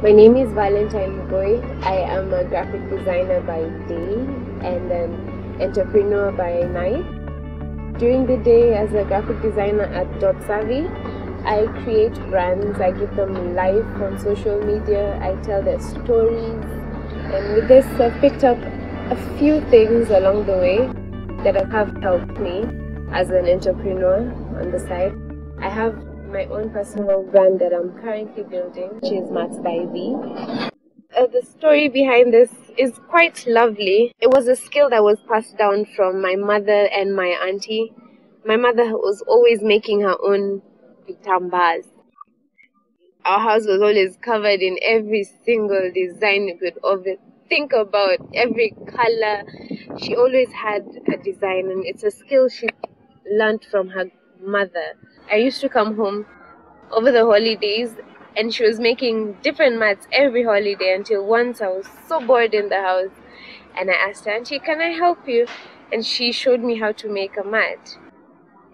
My name is Valentine Mghoi. I am a graphic designer by day and an entrepreneur by night. During the day, as a graphic designer at Dot Savvy, I create brands, I give them life on social media, I tell their stories, and with this, I've picked up a few things along the way that have helped me as an entrepreneur on the side. I have my own personal brand that I'm currently building, which is Mats by Vee. Uh, the story behind this is quite lovely. It was a skill that was passed down from my mother and my auntie. My mother was always making her own vitambas. Our house was always covered in every single design you could ever think about, every color. She always had a design, and it's a skill she learned from her mother. I used to come home over the holidays and she was making different mats every holiday until once I was so bored in the house and I asked her, Auntie, can I help you? And she showed me how to make a mat.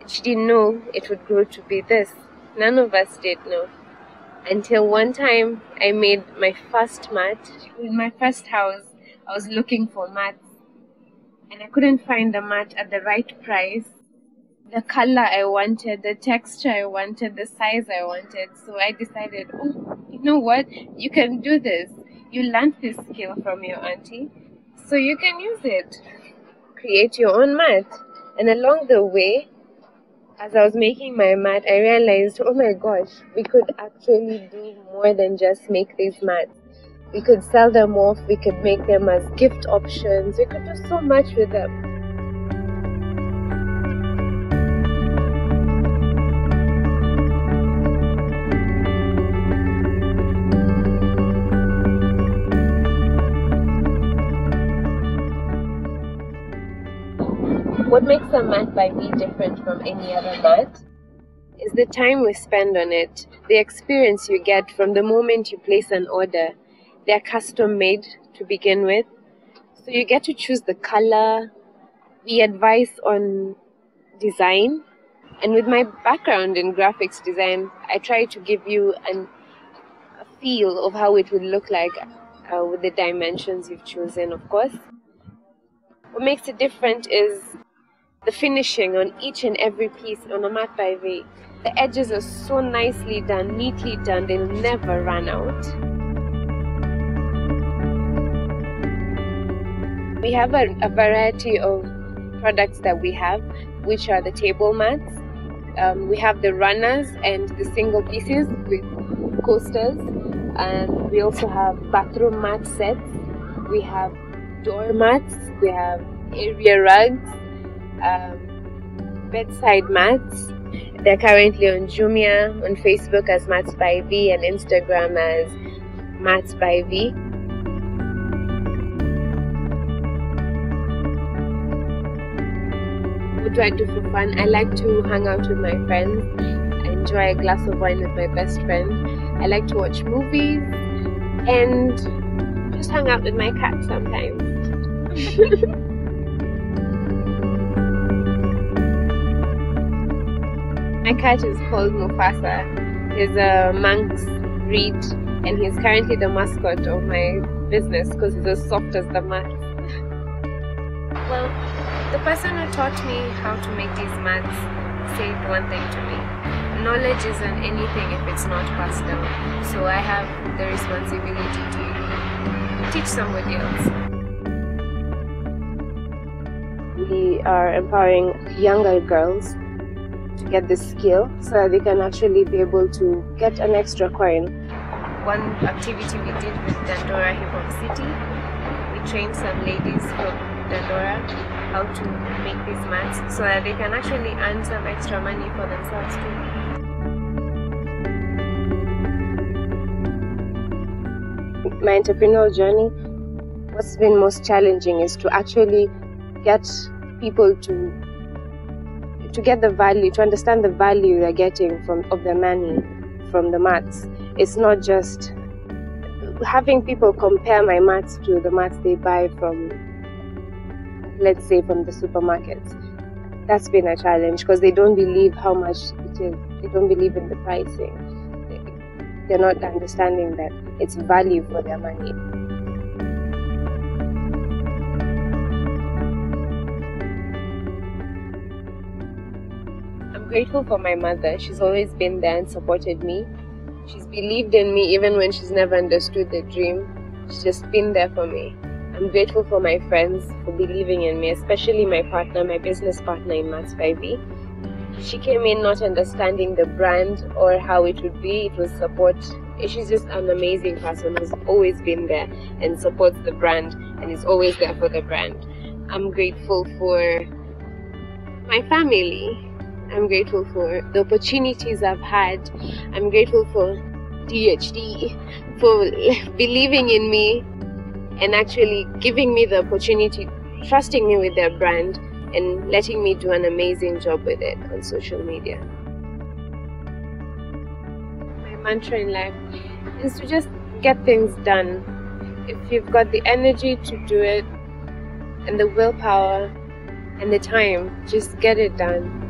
She didn't know it would grow to be this. None of us did know. Until one time I made my first mat. In my first house, I was looking for mats and I couldn't find the mat at the right price the color I wanted, the texture I wanted, the size I wanted. So I decided, oh, you know what? You can do this. You learned this skill from your auntie, so you can use it. Create your own mat. And along the way, as I was making my mat, I realized, oh my gosh, we could actually do more than just make these mats. We could sell them off, we could make them as gift options, we could do so much with them. What makes a mat by me different from any other mat is the time we spend on it, the experience you get from the moment you place an order. They're custom made to begin with, so you get to choose the color. We advise on design, and with my background in graphics design, I try to give you an, a feel of how it would look like uh, with the dimensions you've chosen, of course. What makes it different is the finishing on each and every piece on a mat by Vee. The edges are so nicely done, neatly done, they'll never run out. We have a, a variety of products that we have, which are the table mats. Um, we have the runners and the single pieces with coasters, and we also have bathroom mat sets. We have door mats, we have area rugs, um, bedside mats. They're currently on Jumia, on Facebook as Mats by Vee, and Instagram as Mats by Vee. What do I do for fun? I like to hang out with my friends. I enjoy a glass of wine with my best friend. I like to watch movies and just hang out with my cat sometimes. My cat is called Mufasa. He's a Manx breed and he's currently the mascot of my business because he's as soft as the mats. well, the person who taught me how to make these mats said one thing to me. Knowledge isn't anything if it's not passed down. So I have the responsibility to teach somebody else. We are empowering younger girls get this skill so that they can actually be able to get an extra coin. One activity we did with Dandora Hip Hop City, we trained some ladies from Dandora how to make these mats so that they can actually earn some extra money for themselves too. My entrepreneurial journey, what's been most challenging is to actually get people to to get the value, to understand the value they're getting from of their money from the mats. It's not just having people compare my mats to the mats they buy from, let's say, from the supermarkets. That's been a challenge because they don't believe how much it is. They don't believe in the pricing. they're not understanding that it's value for their money. Grateful for my mother. She's always been there and supported me. She's believed in me even when she's never understood the dream. She's just been there for me. I'm grateful for my friends for believing in me, especially my partner, my business partner in Max 5 She came in not understanding the brand or how it would be. It was support. She's just an amazing person who's always been there and supports the brand and is always there for the brand. I'm grateful for my family. I'm grateful for the opportunities I've had. I'm grateful for DHD for believing in me and actually giving me the opportunity, trusting me with their brand and letting me do an amazing job with it on social media. My mantra in life is to just get things done. If you've got the energy to do it and the willpower and the time, just get it done.